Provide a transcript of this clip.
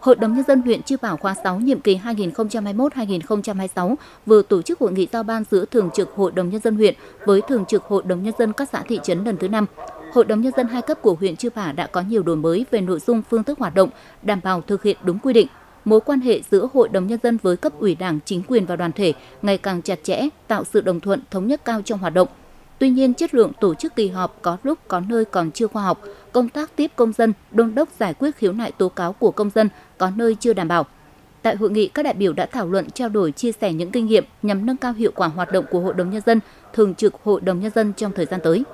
Hội đồng Nhân dân huyện Chư Bảo khóa 6 nhiệm kỳ 2021-2026 vừa tổ chức hội nghị giao ban giữa Thường trực Hội đồng Nhân dân huyện với Thường trực Hội đồng Nhân dân các xã thị trấn lần thứ 5. Hội đồng Nhân dân hai cấp của huyện Chư Pả đã có nhiều đổi mới về nội dung phương thức hoạt động, đảm bảo thực hiện đúng quy định. Mối quan hệ giữa Hội đồng Nhân dân với cấp ủy đảng, chính quyền và đoàn thể ngày càng chặt chẽ, tạo sự đồng thuận, thống nhất cao trong hoạt động. Tuy nhiên, chất lượng tổ chức kỳ họp có lúc có nơi còn chưa khoa học, công tác tiếp công dân, đôn đốc giải quyết khiếu nại tố cáo của công dân có nơi chưa đảm bảo. Tại hội nghị, các đại biểu đã thảo luận trao đổi chia sẻ những kinh nghiệm nhằm nâng cao hiệu quả hoạt động của Hội đồng Nhân dân, Thường trực Hội đồng Nhân dân trong thời gian tới.